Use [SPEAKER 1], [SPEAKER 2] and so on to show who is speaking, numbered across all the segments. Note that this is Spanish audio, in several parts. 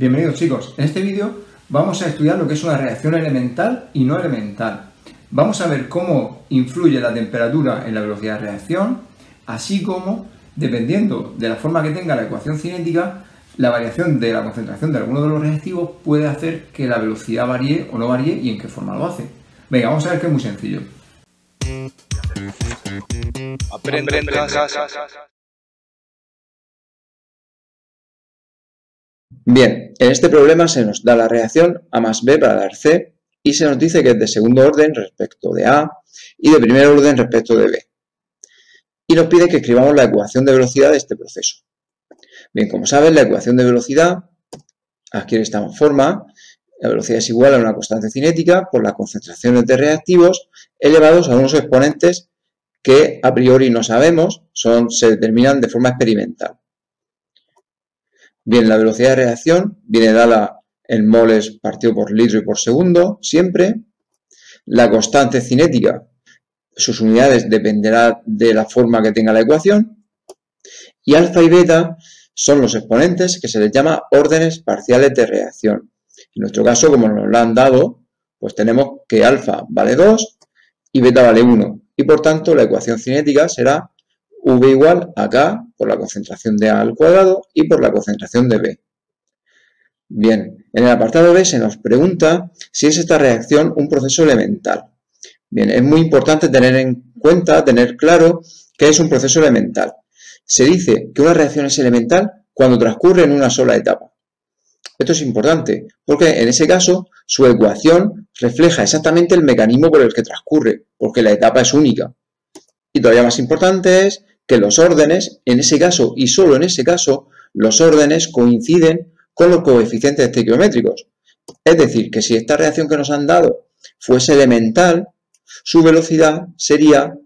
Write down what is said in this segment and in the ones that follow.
[SPEAKER 1] Bienvenidos chicos, en este vídeo vamos a estudiar lo que es una reacción elemental y no elemental. Vamos a ver cómo influye la temperatura en la velocidad de reacción, así como, dependiendo de la forma que tenga la ecuación cinética, la variación de la concentración de alguno de los reactivos puede hacer que la velocidad varíe o no varíe y en qué forma lo hace. Venga, vamos a ver que es muy sencillo. Aprende, en casa.
[SPEAKER 2] Bien, en este problema se nos da la reacción A más B para dar C y se nos dice que es de segundo orden respecto de A y de primer orden respecto de B. Y nos pide que escribamos la ecuación de velocidad de este proceso. Bien, como sabes, la ecuación de velocidad adquiere esta forma. La velocidad es igual a una constante cinética por las concentraciones de reactivos elevados a unos exponentes que a priori no sabemos, son, se determinan de forma experimental. Bien, la velocidad de reacción viene dada en moles partido por litro y por segundo, siempre. La constante cinética, sus unidades dependerá de la forma que tenga la ecuación. Y alfa y beta son los exponentes que se les llama órdenes parciales de reacción. En nuestro caso, como nos lo han dado, pues tenemos que alfa vale 2 y beta vale 1. Y por tanto, la ecuación cinética será V igual a K por la concentración de A al cuadrado y por la concentración de B. Bien, en el apartado B se nos pregunta si es esta reacción un proceso elemental. Bien, es muy importante tener en cuenta, tener claro que es un proceso elemental. Se dice que una reacción es elemental cuando transcurre en una sola etapa. Esto es importante porque en ese caso su ecuación refleja exactamente el mecanismo por el que transcurre, porque la etapa es única. Y todavía más importante es que los órdenes, en ese caso y solo en ese caso, los órdenes coinciden con los coeficientes estequiométricos. Es decir, que si esta reacción que nos han dado fuese elemental, su velocidad sería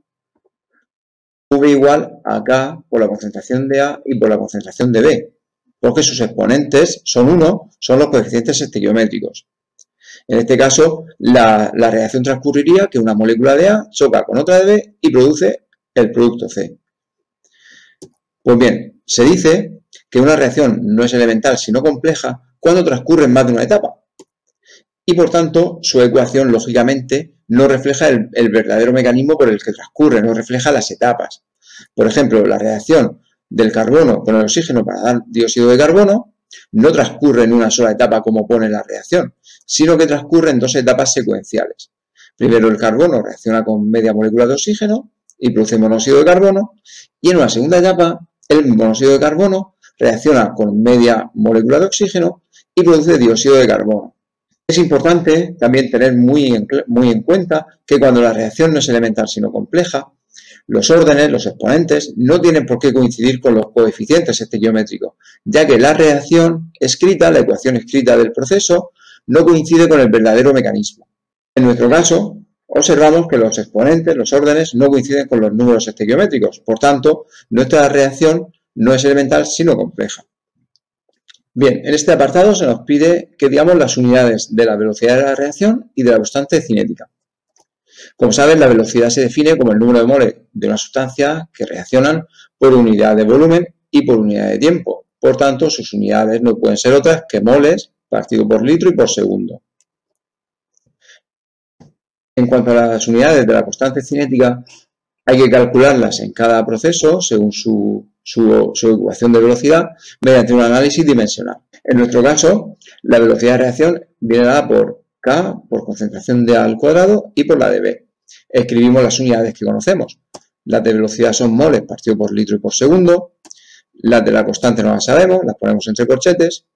[SPEAKER 2] V igual a K por la concentración de A y por la concentración de B, porque sus exponentes son 1, son los coeficientes estequiométricos. En este caso, la, reacción transcurriría que una molécula de A choca con otra de B y produce el producto C. Pues bien, se dice que una reacción no es elemental sino compleja cuando transcurre más de una etapa. Y por tanto, su ecuación, lógicamente, no refleja el, verdadero mecanismo por el que transcurre, no refleja las etapas. Por ejemplo, la reacción del carbono con el oxígeno para dar dióxido de carbono no transcurre en una sola etapa como pone la reacción, sino que transcurre en dos etapas secuenciales. Primero el carbono reacciona con media molécula de oxígeno y produce monóxido de carbono, y en una segunda etapa el monóxido de carbono reacciona con media molécula de oxígeno y produce dióxido de carbono. Es importante también tener muy en, cuenta que cuando la reacción no es elemental sino compleja, los órdenes, los exponentes, no tienen por qué coincidir con los coeficientes estequiométricos, ya que la reacción escrita, la ecuación escrita del proceso, no coincide con el verdadero mecanismo. En nuestro caso, observamos que los exponentes, los órdenes, no coinciden con los números estequiométricos. Por tanto, nuestra reacción no es elemental, sino compleja. Bien, en este apartado se nos pide que digamos las unidades de la velocidad de la reacción y de la constante cinética. Como saben, la velocidad se define como el número de moles de una sustancia que reaccionan por unidad de volumen y por unidad de tiempo. Por tanto, sus unidades no pueden ser otras que moles partido por litro y por segundo. En cuanto a las unidades de la constante cinética, hay que calcularlas en cada proceso según su, ecuación de velocidad mediante un análisis dimensional. En nuestro caso, la velocidad de reacción viene dada por K, por concentración de A al cuadrado y por la de B. Escribimos las unidades que conocemos. Las de velocidad son moles partido por litro y por segundo. Las de la constante no las sabemos, las ponemos entre corchetes.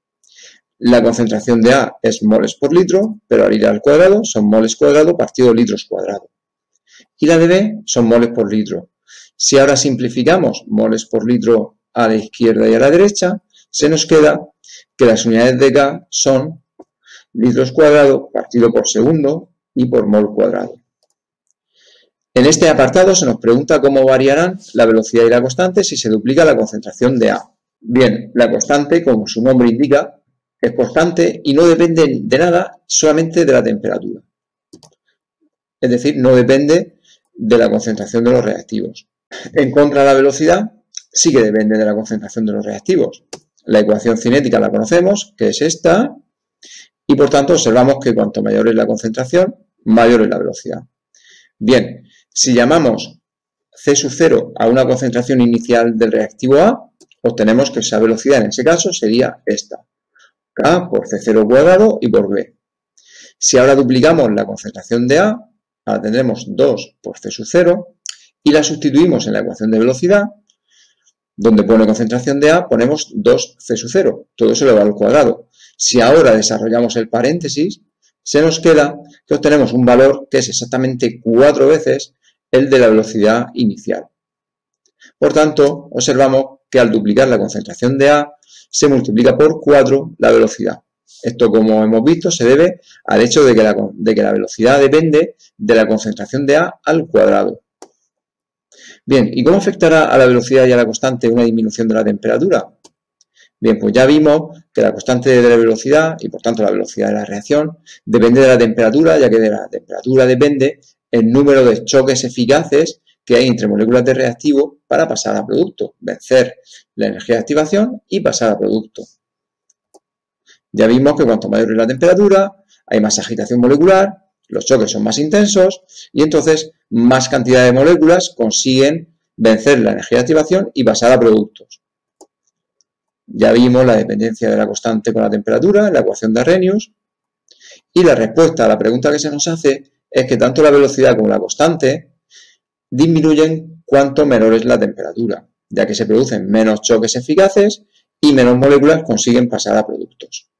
[SPEAKER 2] La concentración de A es moles por litro, pero al ir al cuadrado son moles cuadrado partido litros cuadrado. Y la de B son moles por litro. Si ahora simplificamos moles por litro a la izquierda y a la derecha, se nos queda que las unidades de K son litros cuadrado partido por segundo y por mol cuadrado. En este apartado se nos pregunta cómo variarán la velocidad y la constante si se duplica la concentración de A. Bien, la constante, como su nombre indica, es constante y no depende de nada, solamente de la temperatura. Es decir, no depende de la concentración de los reactivos. En contra de la velocidad, sí que depende de la concentración de los reactivos. La ecuación cinética la conocemos, que es esta, y por tanto observamos que cuanto mayor es la concentración, mayor es la velocidad. Bien, si llamamos C sub 0 a una concentración inicial del reactivo A, obtenemos que esa velocidad en ese caso sería esta. K por C0 cuadrado y por B. Si ahora duplicamos la concentración de A, ahora tendremos 2 por C sub 0 y la sustituimos en la ecuación de velocidad, donde pone concentración de A, ponemos 2C sub 0, todo eso elevado al cuadrado. Si ahora desarrollamos el paréntesis, se nos queda que obtenemos un valor que es exactamente cuatro veces el de la velocidad inicial. Por tanto, observamos que al duplicar la concentración de A, se multiplica por 4 la velocidad. Esto, como hemos visto, se debe al hecho de que, la, de que la velocidad depende de la concentración de A al cuadrado. Bien, ¿y cómo afectará a la velocidad y a la constante una disminución de la temperatura? Bien, pues ya vimos que la constante de la velocidad y por tanto la velocidad de la reacción depende de la temperatura, ya que de la temperatura depende el número de choques eficaces que hay entre moléculas de reactivo para pasar a producto, vencer la energía de activación y pasar a producto. Ya vimos que cuanto mayor es la temperatura, hay más agitación molecular, los choques son más intensos y entonces más cantidad de moléculas consiguen vencer la energía de activación y pasar a productos. Ya vimos la dependencia de la constante con la temperatura la ecuación de Arrhenius y la respuesta a la pregunta que se nos hace es que tanto la velocidad como la constante disminuyen cuanto menor es la temperatura, ya que se producen menos choques eficaces y menos moléculas consiguen pasar a productos.